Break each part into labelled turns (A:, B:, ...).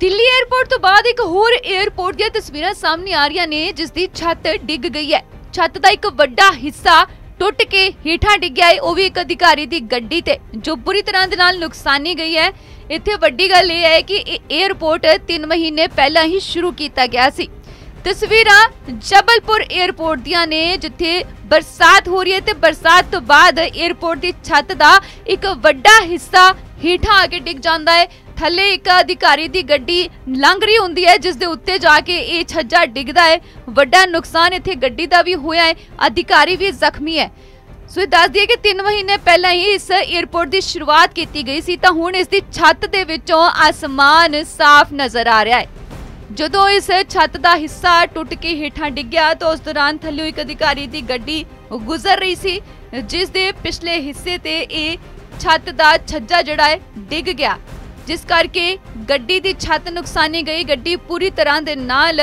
A: Delhi airport ਤੋਂ ਬਾਅਦ ਇੱਕ ਹੋਰ 에ਅਰਪੋਰਟ ਦੀਆਂ ਤਸਵੀਰਾਂ ਸਾਹਮਣੇ ਆ ਰਹੀਆਂ ਨੇ, ਜਿਸ ਦੀ ਛੱਤ ਡਿੱਗ ਗਈ ਹੈ। ਛੱਤ ਦਾ ਇੱਕ ਵੱਡਾ ਹਿੱਸਾ ਟੁੱਟ ਕੇ ਹੀਠਾਂ ਡਿੱਗਿਆ ਹੈ। ਉਹ ਵੀ ਇੱਕ ਅਧਿਕਾਰੀ ਦੀ ਗੱਡੀ ਤੇ, ਜੋ ਬੁਰੀ ਤਰ੍ਹਾਂ ਦੇ ਨਾਲ ਨੁਕਸਾਨੀ ਗਈ ਹੈ। ਇੱਥੇ ਵੱਡੀ ਗੱਲ ਇਹ ਹੈ ਕਿ ਇਹ 에ਅਰਪੋਰਟ 3 ਮਹੀਨੇ ਪਹਿਲਾਂ ਹੀ ਸ਼ੁਰੂ ਕੀਤਾ ਗਿਆ ਸੀ। ਤਸਵੀਰਾਂ ਜਬਲਪੁਰ 에ਅਰਪੋਰਟ ਦੀਆਂ ਨੇ, ਜਿੱਥੇ ਬਰਸਾਤ ਹੋ ਰਹੀ ਹੈ ਤੇ ਬਰਸਾਤ ਤੋਂ ਬਾਅਦ 에ਅਰਪੋਰਟ ਦੀ ਛੱਤ ਦਾ ਇੱਕ ਵੱਡਾ ਹਿੱਸਾ ਹੀਠਾਂ ਆ ਕੇ ਡਿੱਗ ਜਾਂਦਾ ਹੈ। ਥੱਲੇ ਇੱਕ ਅਧਿਕਾਰੀ ਦੀ ਗੱਡੀ ਲੰਘ ਰਹੀ ਹੁੰਦੀ ਹੈ, ਜਿਸ ਦੇ ਉੱਤੇ ਜਾ ਕੇ ਇਹ ਛੱਜਾ ਡਿੱਗਦਾ ਹੈ। ਵੱਡਾ ਨੁਕਸਾਨ ਇੱਥੇ ਗੱਡੀ ਦਾ ਵੀ ਹੋਇਆ ਹੈ, ਅਧਿਕਾਰੀ ਵੀ ਜ਼ਖਮੀ ਹੈ। ਸੋ ਇਹ ਦੱਸ ਦਈਏ ਕਿ 3 ਮਹੀਨੇ ਪਹਿਲਾਂ ਹੀ ਇਸ 에ਅਰਪੋਰਟ ਦੀ ਸ਼ੁਰੂਆਤ ਕੀਤੀ ਗਈ ਸੀ, ਤਾਂ ਹੁਣ ਇਸ ਦੀ ਛੱਤ ਦੇ ਵਿੱਚੋਂ ਆਸਮਾਨ ਸਾਫ਼ ਨਜ਼ਰ ਆ ਰਿਹਾ ਹੈ। ਜਦੋਂ ਇਸ ਛੱਤ ਦਾ ਹਿੱਸਾ ਟੁੱਟ ਕੇ ਹੇਠਾਂ ਡਿੱਗਿਆ ਤਾਂ ਉਸ ਦੌਰਾਨ ਥੱਲੇ ਇੱਕ ਅਧਿਕਾਰੀ ਦੀ ਗੱਡੀ ਗੁਜ਼ਰ ਰਹੀ ਸੀ, ਜਿਸ ਦੇ ਪਿਛਲੇ ਹਿੱਸੇ ਤੇ ਇਹ ਛੱਤ ਦਾ ਛੱਜਾ ਜਿਹੜਾ ਹੈ, ਡਿੱਗ ਗਿਆ। ਜਿਸ ਕਰਕੇ ਗੱਡੀ ਦੀ ਛੱਤ ਨੁਕਸਾਨੀ ਗਈ, ਗੱਡੀ ਪੂਰੀ ਤਰ੍ਹਾਂ ਦੇ ਨਾਲ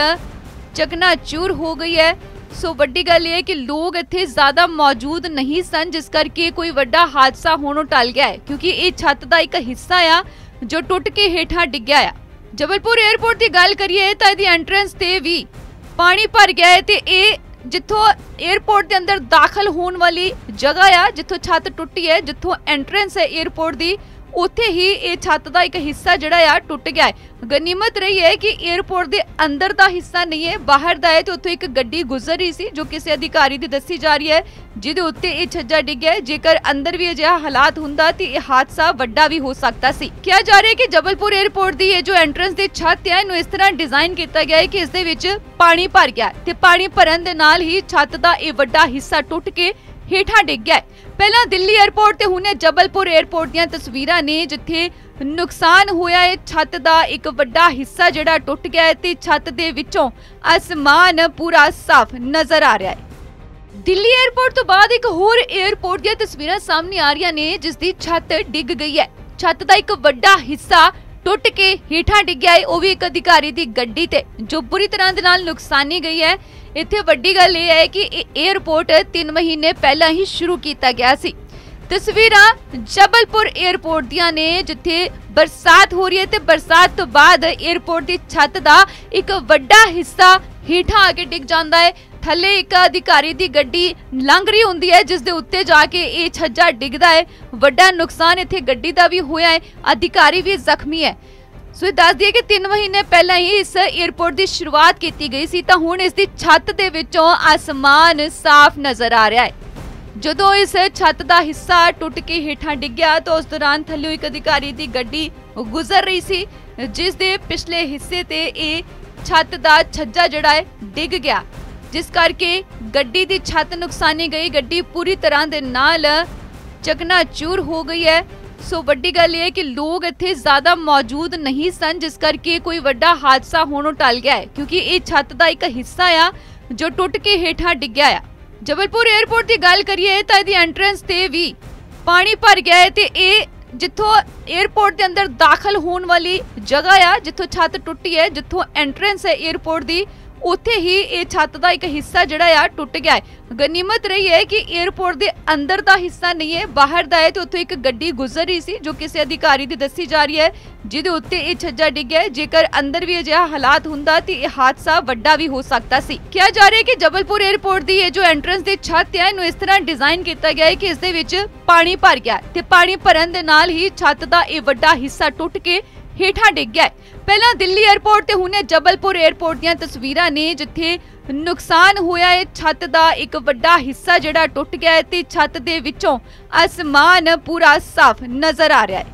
A: ਚਕਨਾਚੂਰ ਹੋ ਗਈ ਹੈ। ਸੋ ਵੱਡੀ ਗੱਲ ਇਹ ਕਿ ਲੋਕ ਇੱਥੇ ਜ਼ਿਆਦਾ ਮੌਜੂਦ ਨਹੀਂ ਸਨ, ਜਿਸ ਕਰਕੇ ਕੋਈ ਵੱਡਾ ਹਾਦਸਾ ਹੋਣੋਂ ਟਲ ਗਿਆ ਹੈ, ਕਿਉਂਕਿ ਇਹ ਛੱਤ ਦਾ ਇੱਕ ਹਿੱਸਾ ਆ, ਜੋ ਟੁੱਟ ਕੇ ਹੇਠਾਂ ਡਿੱਗਿਆ ਆ। ਜਬਲਪੁਰ 에ਅਰਪੋਰਟ ਦੀ ਗੱਲ ਕਰੀਏ ਤਾਂ ਇਹਦੀ ਐਂਟਰੈਂਸ ਤੇ ਵੀ ਪਾਣੀ ਭਰ ਗਿਆ ਹੈ ਤੇ ਇਹ ਜਿੱਥੋਂ 에ਅਰਪੋਰਟ ਦੇ ਅੰਦਰ ਦਾਖਲ ਹੋਣ ਵਾਲੀ ਜਗ੍ਹਾ ਆ, ਜਿੱਥੋਂ ਛੱਤ ਟੁੱਟੀ ਹੈ, ਜਿੱਥੋਂ ਐਂਟਰੈਂਸ ਹੈ 에ਅਰਪੋਰਟ ਦੀ ਉੱਥੇ ਹੀ ਇਹ ਛੱਤ ਦਾ ਇੱਕ ਹਿੱਸਾ ਜਿਹੜਾ ਆ ਟੁੱਟ ਗਿਆ ਹੈ। ਗਨੀਮਤ ਰਹੀ ਹੈ ਕਿ 에ਅਰਪੋਰਟ ਦੇ ਅੰਦਰ ਦਾ ਹਿੱਸਾ ਨਹੀਂ ਹੈ, ਬਾਹਰ ਦਾ ਹੈ ਤੇ ਉੱਥੋਂ ਇੱਕ ਗੱਡੀ ਗੁਜ਼ਰ ਰਹੀ ਸੀ, ਜੋ ਕਿਸੇ ਅਧਿਕਾਰੀ ਦੀ ਦੱਸੀ ਜਾ ਰਹੀ ਹੈ, ਜਿਹਦੇ ਉੱਤੇ ਇਹ ਛੱਜਾ ਡਿੱਗਿਆ ਜੇਕਰ ਅੰਦਰ ਵੀ ਅਜਿਹਾ ਹਾਲਾਤ ਹੁੰਦਾ ਤੇ ਇਹ ਹਾਦਸਾ ਵੱਡਾ ਵੀ ਹੋ ਸਕਦਾ ਸੀ। ਕਿਹਾ ਜਾ ਰਿਹਾ ਹੈ ਕਿ ਜਬਲਪੁਰ 에ਅਰਪੋਰਟ ਦੀ ਇਹ ਜੋ ਐਂਟਰੈਂਸ ਦੀ ਛੱਤ ਹੈ, ਇਹਨੂੰ ਇਸ ਤਰ੍ਹਾਂ ਡਿਜ਼ਾਈਨ ਕੀਤਾ ਗਿਆ ਹੈ ਕਿ ਇਸ ਦੇ ਵਿੱਚ ਪਾਣੀ ਭਰ ਗਿਆ ਤੇ ਪਾਣੀ ਭਰਨ ਦੇ ਨਾਲ ਹੀ ਛੱਤ ਦਾ ਇਹ ਵੱਡਾ ਹਿੱਸਾ ਟੁੱਟ ਕੇ ਹੇਠਾਂ ਡਿੱਗ ਗਿਆ ਪਹਿਲਾਂ ਦਿੱਲੀ 에ਅਰਪੋਰਟ ਤੇ ਹੁਣੇ ਜਬਲਪੁਰ 에ਅਰਪੋਰਟ ਦੀਆਂ ਤਸਵੀਰਾਂ ਨੇ, ਜਿੱਥੇ ਨੁਕਸਾਨ ਹੋਇਆ ਹੈ। ਛੱਤ ਦਾ ਇੱਕ ਵੱਡਾ ਹਿੱਸਾ ਜਿਹੜਾ ਟੁੱਟ ਗਿਆ ਹੈ ਤੇ ਛੱਤ ਦੇ ਵਿੱਚੋਂ ਅਸਮਾਨ ਪੂਰਾ ਸਾਫ਼ ਨਜ਼ਰ ਆ ਰਿਹਾ ਹੈ। ਦਿੱਲੀ 에ਅਰਪੋਰਟ ਤੋਂ ਬਾਅਦ ਇੱਕ ਹੋਰ 에ਅਰਪੋਰਟ ਦੀਆਂ ਤਸਵੀਰਾਂ ਸਾਹਮਣੇ ਆ ਰਹੀਆਂ ਨੇ, ਜਿਸ ਦੀ ਛੱਤ ਡਿੱਗ ਗਈ ਹੈ। ਛੱਤ ਦਾ ਇੱਕ ਵੱਡਾ ਹਿੱਸਾ ਟੁੱਟ ਕੇ ਹੀਠਾਂ ਡਿੱਗਿਆ ਹੈ ਉਹ ਵੀ ਇੱਕ ਅਧਿਕਾਰੀ ਦੀ ਗੱਡੀ ਤੇ, ਜੋ ਬੁਰੀ ਤਰ੍ਹਾਂ ਦੇ ਨਾਲ ਨੁਕਸਾਨੀ ਗਈ ਹੈ। ਇੱਥੇ ਵੱਡੀ ਗੱਲ ਇਹ ਹੈ ਕਿ ਇਹ ਰਿਪੋਰਟ 3 ਮਹੀਨੇ ਪਹਿਲਾਂ ਹੀ ਸ਼ੁਰੂ ਕੀਤਾ ਗਿਆ ਸੀ। ਤਸਵੀਰਾਂ ਜਬਲਪੁਰ 에ਅਰਪੋਰਟ ਦੀਆਂ ਨੇ, ਜਿੱਥੇ ਬਰਸਾਤ ਹੋ ਰਹੀ ਹੈ ਤੇ ਬਰਸਾਤ ਤੋਂ ਬਾਅਦ 에ਅਰਪੋਰਟ ਦੀ ਛੱਤ ਦਾ ਇੱਕ ਵੱਡਾ ਹਿੱਸਾ ਹੀਠਾਂ ਆ ਕੇ ਡਿੱਗ ਜਾਂਦਾ ਹੈ। ਥੱਲੇ ਇੱਕ ਅਧਿਕਾਰੀ ਦੀ ਗੱਡੀ ਲੰਘ ਰਹੀ ਹੁੰਦੀ ਹੈ, ਜਿਸ ਦੇ ਉੱਤੇ ਜਾ ਕੇ ਇਹ ਛੱਜਾ ਡਿੱਗਦਾ ਹੈ। ਵੱਡਾ ਨੁਕਸਾਨ ਇੱਥੇ ਗੱਡੀ ਦਾ ਵੀ ਹੋਇਆ ਹੈ, ਅਧਿਕਾਰੀ ਵੀ ਜ਼ਖਮੀ ਹੈ। ਸੋ ਇਹ ਦੱਸ ਦਈਏ ਕਿ 3 ਮਹੀਨੇ ਪਹਿਲਾਂ ਹੀ ਇਸ 에ਅਰਪੋਰਟ ਦੀ ਸ਼ੁਰੂਆਤ ਕੀਤੀ ਗਈ ਸੀ, ਤਾਂ ਹੁਣ ਇਸ ਦੀ ਛੱਤ ਦੇ ਵਿੱਚੋਂ ਆਸਮਾਨ ਸਾਫ਼ ਨਜ਼ਰ ਆ ਰਿਹਾ ਹੈ। ਜਦੋਂ ਇਸ ਛੱਤ ਦਾ ਹਿੱਸਾ ਟੁੱਟ ਕੇ ਹੇਠਾਂ ਡਿੱਗਿਆ ਤਾਂ ਉਸ ਦੌਰਾਨ ਥੱਲੇ ਇੱਕ ਅਧਿਕਾਰੀ ਦੀ ਗੱਡੀ ਗੁਜ਼ਰ ਰਹੀ ਸੀ, ਜਿਸ ਦੇ ਪਿਛਲੇ ਹਿੱਸੇ ਤੇ ਇਹ ਛੱਤ ਦਾ ਛੱਜਾ ਜਿਹੜਾ ਹੈ, ਡਿੱਗ ਗਿਆ। ਜਿਸ ਕਰਕੇ ਗੱਡੀ ਦੀ ਛੱਤ ਨੁਕਸਾਨੀ ਗਈ, ਗੱਡੀ ਪੂਰੀ ਤਰ੍ਹਾਂ ਦੇ ਨਾਲ ਚਕਨਾਚੂਰ ਹੋ ਗਈ ਹੈ। ਸੋ ਵੱਡੀ ਗੱਲ ਇਹ ਕਿ ਲੋਕ ਇੱਥੇ ਜ਼ਿਆਦਾ ਮੌਜੂਦ ਨਹੀਂ ਸਨ, ਜਿਸ ਕਰਕੇ ਕੋਈ ਵੱਡਾ ਹਾਦਸਾ ਹੋਣੋਂ ਟਲ ਗਿਆ ਹੈ, ਕਿਉਂਕਿ ਇਹ ਛੱਤ ਦਾ ਇੱਕ ਹਿੱਸਾ ਆ, ਜੋ ਟੁੱਟ ਕੇ ਹੇਠਾਂ ਡਿੱਗਿਆ ਆ। ਜਬਲਪੁਰ 에ਅਰਪੋਰਟ ਦੀ ਗੱਲ ਕਰੀਏ ਤਾਂ ਇਹਦੀ ਐਂਟਰੈਂਸ ਤੇ ਵੀ ਪਾਣੀ ਭਰ ਗਿਆ ਹੈ ਤੇ ਇਹ ਜਿੱਥੋਂ 에ਅਰਪੋਰਟ ਦੇ ਅੰਦਰ ਦਾਖਲ ਹੋਣ ਵਾਲੀ ਜਗ੍ਹਾ ਆ, ਜਿੱਥੋਂ ਛੱਤ ਟੁੱਟੀ ਹੈ, ਜਿੱਥੋਂ ਐਂਟਰੈਂਸ ਹੈ 에ਅਰਪੋਰਟ ਦੀ ਉੱਥੇ ਹੀ ਇਹ ਛੱਤ ਦਾ ਇੱਕ ਹਿੱਸਾ ਜਿਹੜਾ ਆ ਟੁੱਟ ਗਿਆ ਹੈ। ਗਨੀਮਤ ਰਹੀ ਹੈ ਕਿ 에ਅਰਪੋਰਟ ਦੇ ਅੰਦਰ ਦਾ ਹਿੱਸਾ ਨਹੀਂ ਹੈ, ਬਾਹਰ ਦਾ ਹੈ ਤੇ ਉੱਥੋਂ ਇੱਕ ਗੱਡੀ ਗੁਜ਼ਰ ਰਹੀ ਸੀ, ਜੋ ਕਿਸੇ ਅਧਿਕਾਰੀ ਦੀ ਦੱਸੀ ਜਾ ਰਹੀ ਹੈ, ਜਿਹਦੇ ਉੱਤੇ ਇਹ ਛੱਜਾ ਡਿੱਗਿਆ ਹੈ। ਜੇਕਰ ਅੰਦਰ ਵੀ ਅਜਿਹਾ ਹਾਲਾਤ ਹੁੰਦਾ ਤੇ ਇਹ ਹਾਦਸਾ ਵੱਡਾ ਵੀ ਹੋ ਸਕਦਾ ਸੀ। ਕਿਹਾ ਜਾ ਰਿਹਾ ਹੈ ਕਿ ਜਬਲਪੁਰ 에ਅਰਪੋਰਟ ਦੀ ਇਹ ਜੋ ਐਂਟਰੈਂਸ ਦੀ ਛੱਤ ਹੈ ਇਹਨੂੰ ਇਸ ਤਰ੍ਹਾਂ ਡਿਜ਼ਾਈਨ ਕੀਤਾ ਗਿਆ ਹੈ ਕਿ ਇਸ ਦੇ ਵਿੱਚ ਪਾਣੀ ਭਰ ਗਿਆ ਤੇ ਪਾਣੀ ਭਰਨ ਦੇ ਨਾਲ ਹੀ ਛੱਤ ਦਾ ਇਹ ਵੱਡਾ ਹਿੱਸਾ ਟੁੱਟ ਕੇ ਹੇਠਾਂ ਡਿੱਗ ਗਿਆ ਪਹਿਲਾਂ ਦਿੱਲੀ 에ਅਰਪੋਰਟ ਤੇ ਹੁਣੇ ਜਬਲਪੁਰ 에ਅਰਪੋਰਟ ਦੀਆਂ ਤਸਵੀਰਾਂ ਨੇ, ਜਿੱਥੇ ਨੁਕਸਾਨ ਹੋਇਆ ਹੈ। ਛੱਤ ਦਾ ਇੱਕ ਵੱਡਾ ਹਿੱਸਾ ਜਿਹੜਾ ਟੁੱਟ ਗਿਆ ਹੈ ਤੇ ਛੱਤ ਦੇ ਵਿੱਚੋਂ ਅਸਮਾਨ ਪੂਰਾ ਸਾਫ਼ ਨਜ਼ਰ ਆ ਰਿਹਾ ਹੈ।